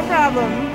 no problem.